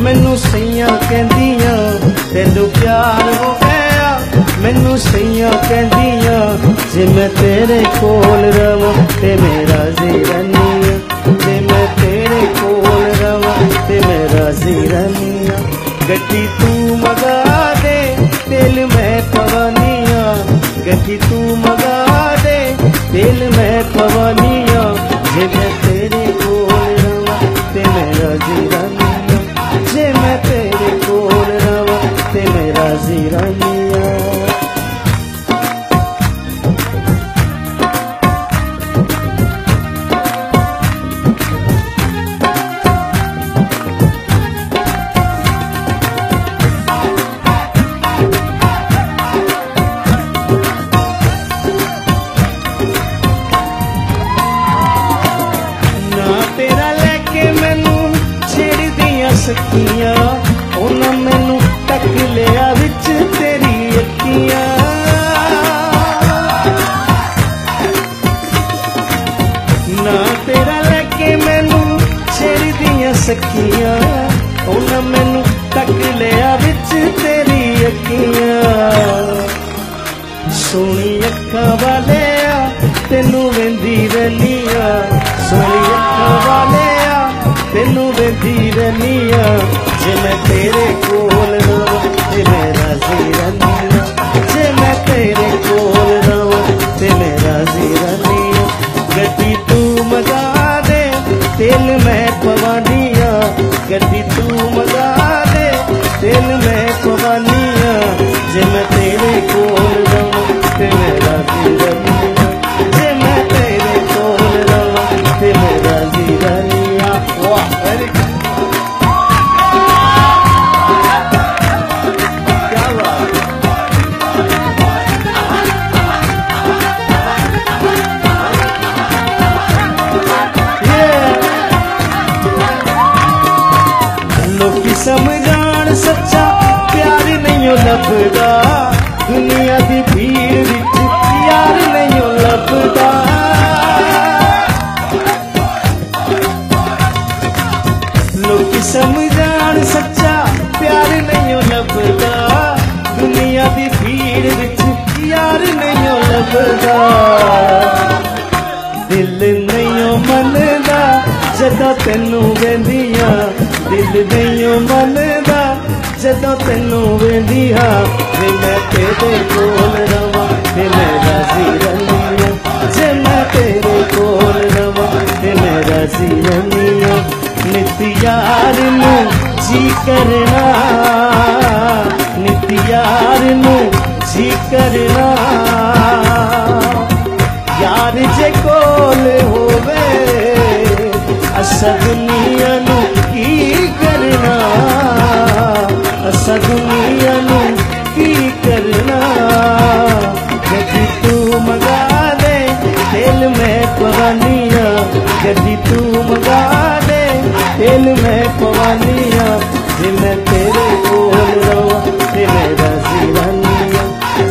ਮੈਨੂੰ ਸਈਆਂ ਕਹਿੰਦੀਆਂ ਤੈਨੂੰ ਪਿਆਰ ਹੋ ਗਿਆ ਮੈਨੂੰ ਸਈਆਂ ਕਹਿੰਦੀਆਂ ਜੇ ਮੈਂ ਤੇਰੇ ਕੋਲ ਰਵਾਂ ਤੇ ਮੇਰਾ ਜ਼ੀਰਨੀਆ ਜੇ ਮੈਂ ਤੇਰੇ ਕੋਲ ਰਵਾਂ ਤੇ ਮੇਰਾ ਜ਼ੀਰਨੀਆ ਗੱਡੀ ਤੂੰ ਮਗਾ ਦੇ ਦਿਲ ਮੈਂ ਪਵਾਨੀਆਂ ਗੱਡੀ ਤੂੰ ਮਗਾ ਦੇ ਦਿਲ ਮੈਂ ਪਵਾਨੀਆਂ ਜੇ ਮੈਂ ਤੇਰੇ ਕੋਲ ਰਵਾਂ ਤੇ ਮੇਰਾ ਜ਼ੀਰਨੀਆ ਛੇੜਦੀਆਂ ਸਖੀਆਂ ਉਹਨਾਂ ਮੈਨੂੰ ਟੱਕ ਲਿਆ ਵਿੱਚ ਤੇਰੀ ਅੱਖੀਆਂ। ਨਾ ਤੇਰਾ ਲੈ ਕੇ ਮੈਨੂੰ ਛੇੜਦੀਆਂ ਸਖੀਆਂ ਉਹਨਾਂ ਮੈਨੂੰ ਟੱਕ ਲਿਆ ਵਿੱਚ ਤੇਰੀ ਅੱਖੀਆਂ। ਸੋਹਣੀ ਅੱਖਾਂ ਵਾਲਿਆ, ਤੈਨੂੰ ਵੇਂਦੀ ਰਹਿਨੀਆ ਸੋਹਣੀ ਅੱਖਾਂ ਵਾਲਿਆ, ਤੈਨੂੰ धीर जे मैं तेरे कोल रवां ते मेरा जीरा जे मैं तेरे कोल रवां ते मेरा जीरा निया तू मज़ा दे, तेल मैं पवा दिया तू ਲੱਭਦਾ ਦੁਨੀਆ ਦੀ ਭੀੜ ਵਿੱਚ ਯਾਰ ਨਹੀਂ ਓ ਲੱਭਦਾ ਲੋਕੀ ਸਮਝਾਣ ਸੱਚਾ ਪਿਆਰ ਨਹੀਂ ਓ ਲੱਭਦਾ ਦੁਨੀਆ ਦੀ ਭੀੜ ਵਿੱਚ ਯਾਰ ਨਹੀਂ ਓ ਲੱਭਦਾ ਦਿਲ ਨਹੀਂ ਓ ਮੰਨਦਾ ਜਦੋਂ ਤੈਨੂੰ ਵੇਂਦੀਆਂ ਦਿਲ ਨਹੀਂ ਓ ਮੰਨਦਾ ਜਦੋਂ ਤੈਨੂੰ ਵੇਂਦੀਆਂ ਜੇ ਮੈਂ ਤੇਰੇ ਕੋਲ ਰਵਾਂ ਤੇ ਮੇਰਾ ਜ਼ੀਰਨੀਆ ਜੇ ਮੈਂ ਤੇਰੇ ਕੋਲ ਰਵਾਂ ਤੇ ਮੇਰਾ ਜ਼ੀਰਨੀਆ ਨਿਤ ਯਾਰ ਨੂੰ ਜੀ ਕਰਨਾ ਨਿਤ ਯਾਰ ਨੂੰ ਜੀ ਕਰਨਾ ਯਾਰ ਜੇ ਕੋਲ ਹੋਵੇ ਅਸਾ ਦੁਨੀਆ पवानिया, यदि तू मंगा दे, दिल में पवानिया दिल मैं तेरे बोल रहा दिल रसी जीवनिया,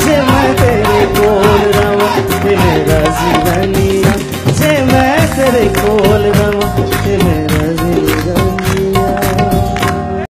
जे मैं तेरे बोल रहा दिल रसी जीवनिया, जे मैं तेरे बोल रहा दिल